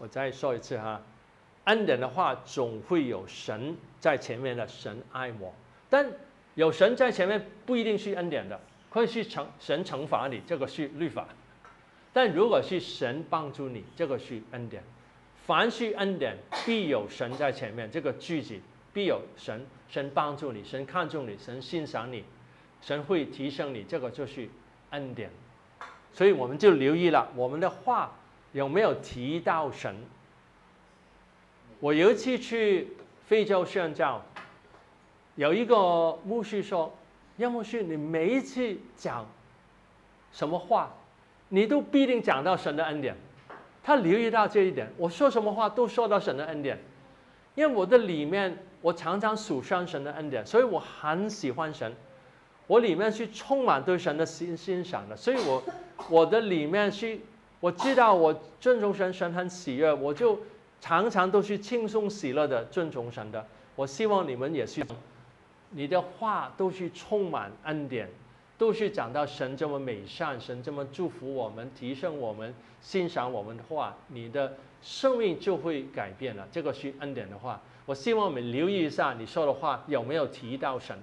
我再说一次哈，恩典的话总会有神在前面的，神爱我，但有神在前面不一定是恩典的，会是惩神惩罚你，这个是律法。但如果是神帮助你，这个是恩典。凡是恩典，必有神在前面，这个句子必有神，神帮助你，神看重你，神欣赏你，神会提升你，这个就是恩典。所以我们就留意了，我们的话有没有提到神？我有一次去非洲宣教，有一个牧师说：“杨牧师，你每一次讲什么话？”你都必定讲到神的恩典，他留意到这一点。我说什么话都说到神的恩典，因为我的里面我常常数算神的恩典，所以我很喜欢神。我里面是充满对神的欣欣赏的，所以我我的里面是我知道我尊重神，神很喜悦，我就常常都是轻松喜乐的尊重神的。我希望你们也是，你的话都是充满恩典。都是讲到神这么美善，神这么祝福我们，提升我们，欣赏我们的话，你的生命就会改变了。这个是恩典的话，我希望我们留意一下你说的话有没有提到神。